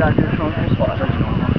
大家就是说了这。